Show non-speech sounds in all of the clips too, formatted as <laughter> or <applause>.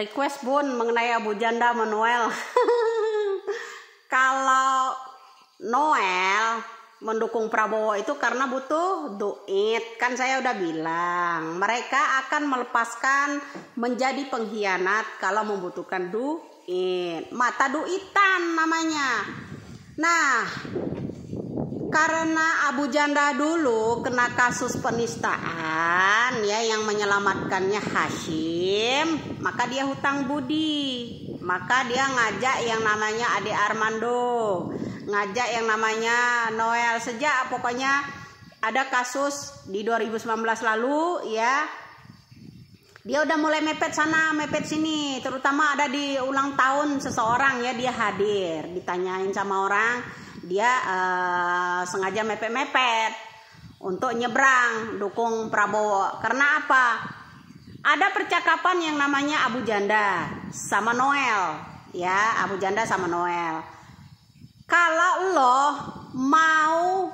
request bun mengenai Abu Janda Manuel. <laughs> Kalau Noel mendukung Prabowo itu karena butuh duit. Kan saya udah bilang, mereka akan melepaskan menjadi pengkhianat kalau membutuhkan duit. Mata duitan namanya. Nah, karena Abu Janda dulu kena kasus penistaan ya yang menyelamatkannya Hashim, maka dia hutang budi. Maka dia ngajak yang namanya Ade Armando, ngajak yang namanya Noel sejak pokoknya ada kasus di 2019 lalu ya. Dia udah mulai mepet sana, mepet sini, terutama ada di ulang tahun seseorang ya dia hadir, ditanyain sama orang dia uh, sengaja mepet-mepet untuk nyebrang dukung Prabowo. Karena apa? Ada percakapan yang namanya Abu Janda sama Noel, ya Abu Janda sama Noel. Kalau lo mau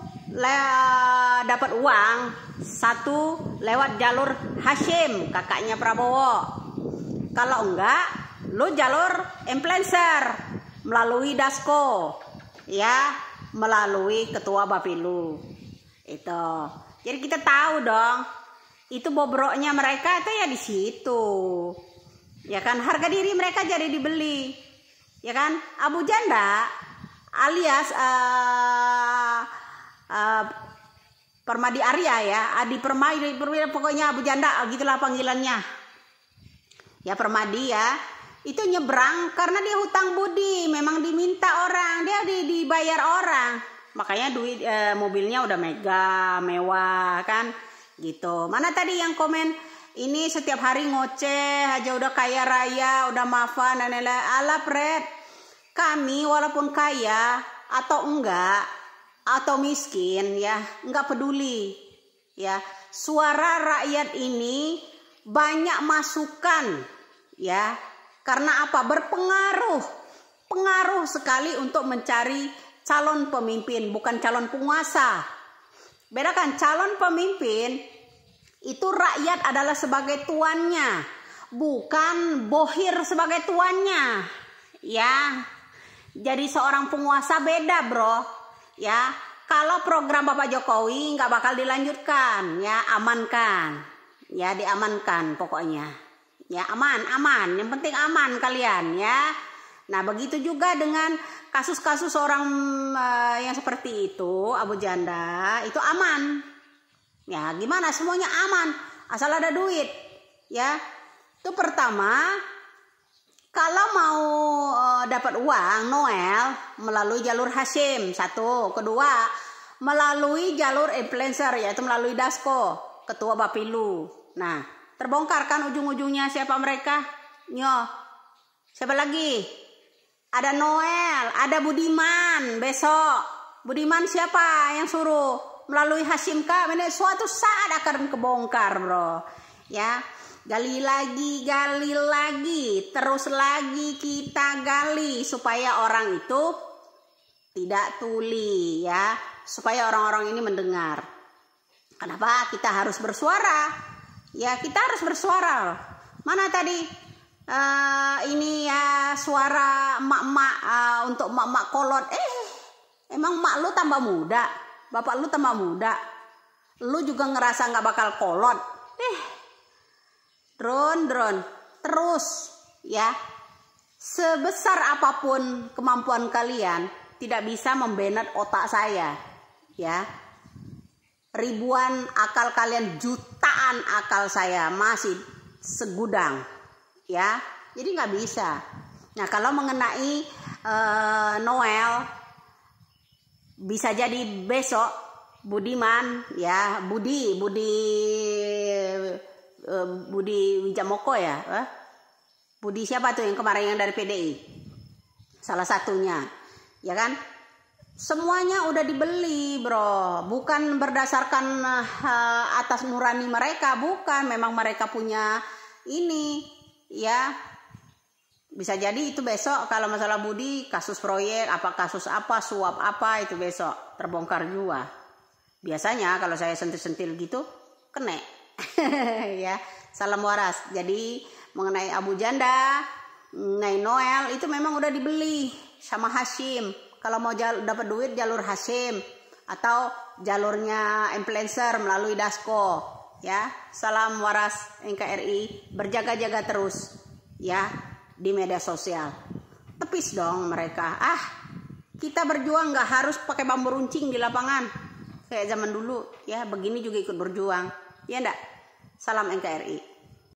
dapat uang satu lewat jalur Hashim kakaknya Prabowo. Kalau enggak, lo jalur influencer melalui Dasko, ya melalui ketua Bapilu. Itu. Jadi kita tahu dong, itu bobroknya mereka itu ya di situ. Ya kan harga diri mereka jadi dibeli. Ya kan? Abu Janda alias uh, uh, Permadi Arya ya, Adi Permadi pokoknya Abu Janda gitulah panggilannya. Ya Permadi ya itu nyebrang karena dia hutang budi memang diminta orang dia di, dibayar orang makanya duit e, mobilnya udah mega mewah kan gitu mana tadi yang komen ini setiap hari ngoceh aja udah kaya raya udah maafan dan lain-lain ala pret kami walaupun kaya atau enggak atau miskin ya enggak peduli ya suara rakyat ini banyak masukan ya karena apa? Berpengaruh. Pengaruh sekali untuk mencari calon pemimpin, bukan calon penguasa. Bedakan calon pemimpin itu rakyat adalah sebagai tuannya, bukan bohir sebagai tuannya. Ya. Jadi seorang penguasa beda, Bro. Ya. Kalau program Bapak Jokowi nggak bakal dilanjutkan, ya amankan. Ya diamankan pokoknya. Ya aman, aman. Yang penting aman kalian ya. Nah begitu juga dengan kasus-kasus orang uh, yang seperti itu, Abu Janda, itu aman. Ya gimana? Semuanya aman, asal ada duit. Ya, itu pertama. Kalau mau uh, dapat uang Noel melalui jalur Hashim satu, kedua melalui jalur influencer yaitu melalui Dasko, ketua Bapilu. Nah, Terbongkar kan ujung-ujungnya siapa mereka? Nyo. Siapa lagi? Ada Noel, ada Budiman besok. Budiman siapa yang suruh? Melalui Hashim K. Ini suatu saat akan kebongkar, bro. Ya, gali lagi, gali lagi, terus lagi kita gali supaya orang itu tidak tuli, ya, supaya orang-orang ini mendengar. Kenapa kita harus bersuara? ya kita harus bersuara mana tadi uh, ini ya suara emak-emak uh, untuk emak-emak kolot. Eh emang emak lu tambah muda? Bapak lu tambah muda? Lu juga ngerasa nggak bakal kolot? Eh drone drone. Terus ya sebesar apa pun kemampuan kalian tidak bisa membenet otak saya ya. Ribuan akal kalian juta jutaan akal saya masih segudang ya. Jadi nggak bisa nah kalau mengenai uh, Noel bisa jadi besok Budiman ya Budi Budi uh, Budi Wijamoko ya uh? Budi siapa tuh yang kemarin yang dari PDI salah satunya ya kan? Semuanya udah dibeli bro. Bukan berdasarkan uh, atas nurani mereka bukan. Memang mereka punya ini ya bisa jadi itu besok kalau masalah Budi kasus proyek apa kasus apa suap apa itu besok terbongkar juga. Biasanya kalau saya sentil-sentil gitu kena. <laughs> Ya salam waras. Jadi mengenai Abu Janda, mengenai Noel itu memang udah dibeli sama Hashim. Kalau mau dapat duit jalur Hashim atau jalurnya influencer melalui Dasko. Ya. Salam waras NKRI, berjaga-jaga terus. Ya di media sosial. Tepis dong mereka. Ah, kita berjuang nggak harus pakai bambu runcing di lapangan kayak zaman dulu ya begini juga ikut berjuang ya enggak salam NKRI